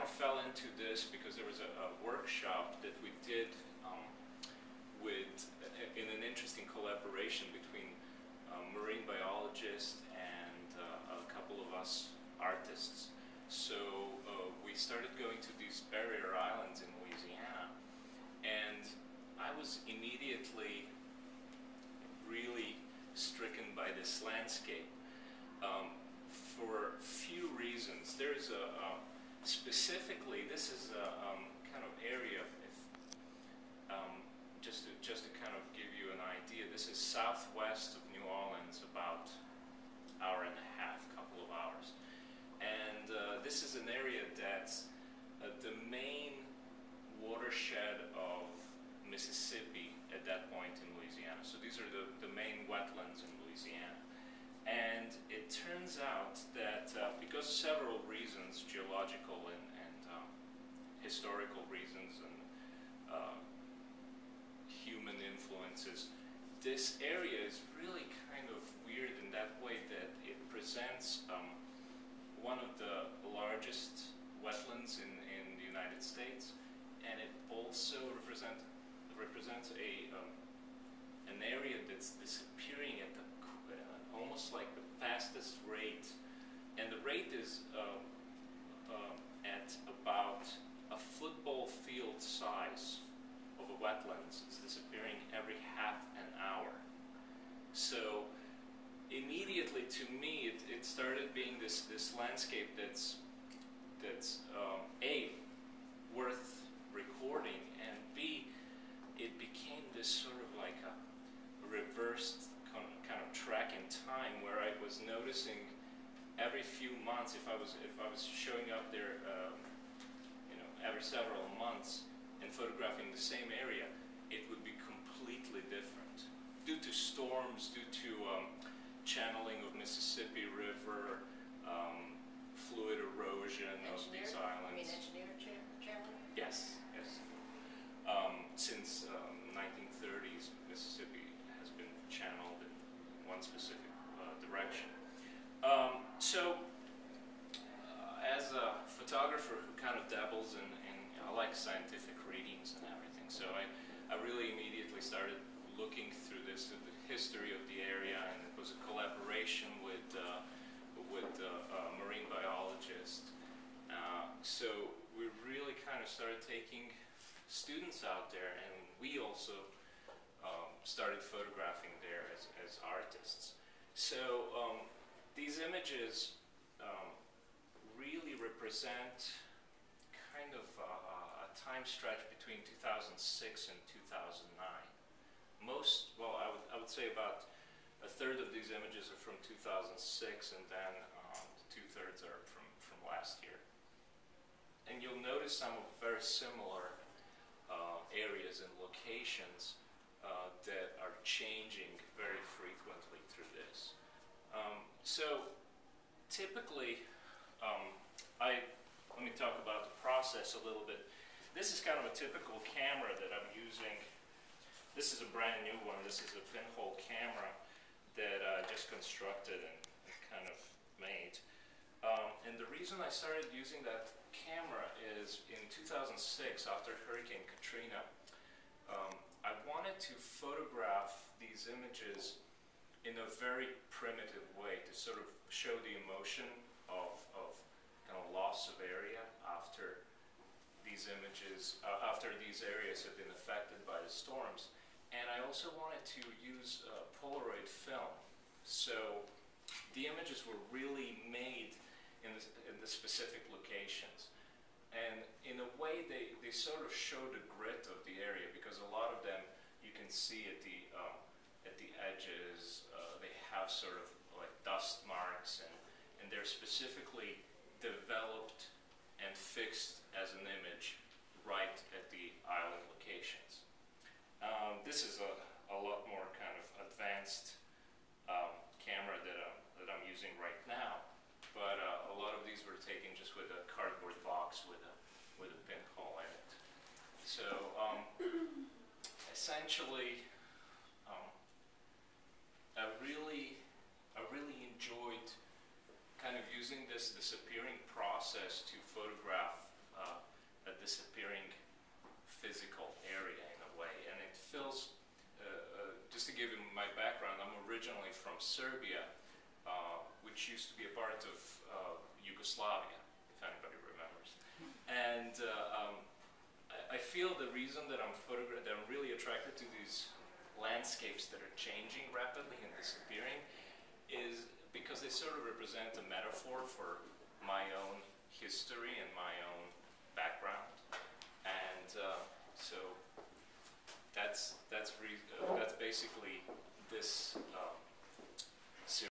kind of fell into this because there was a, a workshop that we did um, with, in an interesting collaboration between a marine biologist and uh, a couple of us artists. So uh, we started going to these barrier islands in Louisiana, and I was immediately really stricken by this landscape um, for few reasons. There's a, a specifically, this is a um, kind of area, if, um, just, to, just to kind of give you an idea, this is southwest of New Orleans, about hour and a half, couple of hours. And uh, this is an area that's uh, the main watershed of Mississippi at that point in Louisiana. So these are the, the main wetlands in Louisiana. And it turns out that uh, because several reasons, geological and, and um, historical reasons and uh, human influences, this area is really kind of weird in that way that it presents um, one of the largest wetlands in, in the United States, and it also represent, represents a um, an area that's disappearing at the almost like the fastest rate, and the rate is um, um, at about a football field size of a wetlands. It's disappearing every half an hour. So immediately to me, it, it started being this, this landscape that's, that's um, A, worth recording, and B, it became this sort of like a reversed kind of track in time where I was noticing every few months if I was if I was showing up there, um, you know, every several months and photographing the same area, it would be completely different due to storms, due to um, channeling of Mississippi River, um, fluid erosion Engineer? of these You islands. mean engineer channeling? Yes, yes. Um, since um, 1930s, Mississippi has been channeled in one specific uh, direction. Um, so, uh, as a photographer who kind of dabbles in, in I like scientific readings and everything, so I, I really immediately started looking through this, the history of the area, and it was a collaboration with uh, with uh, a marine biologist. Uh, so we really kind of started taking students out there, and we also um, started photographing there as, as artists. So um, these images um, really represent kind of uh, a time stretch between 2006 and 2009. Most, well, I would, I would say about a third of these images are from 2006, and then um, two thirds are from, from last year. And you'll notice some of very similar uh, areas and locations uh, that are changing very frequently through this. Um, so typically, um, I let me talk about the process a little bit. This is kind of a typical camera that I'm using. This is a brand new one. This is a pinhole camera that I just constructed and, and kind of made. Um, and the reason I started using that camera is in 2006, after Hurricane Katrina, um, I wanted to photograph these images in a very primitive way to sort of show the emotion of, of kind of loss of area after these images, uh, after these areas have been affected by the storms. And I also wanted to use uh, Polaroid film. So the images were really made in the, in the specific locations. And in a way, they, they sort of show the grit of the area because a lot of them you can see at the, um, at the edges, uh, they have sort of like dust marks and, and they're specifically developed fixed as an image right at the island locations. Um, this is a, a lot more kind of advanced um, camera that I'm, that I'm using right now, but uh, a lot of these were taken just with a cardboard box with a, with a pinhole in it. So um, essentially, um, I really, I really enjoyed kind of using this disappearing process to photograph uh, a disappearing physical area in a way, and it fills. Uh, uh, just to give you my background, I'm originally from Serbia, uh, which used to be a part of uh, Yugoslavia, if anybody remembers. And um, I, I feel the reason that I'm photogra- that I'm really attracted to these landscapes that are changing rapidly and disappearing is because they sort of represent a metaphor for my own history and my own background, and uh, so that's that's uh, that's basically this uh,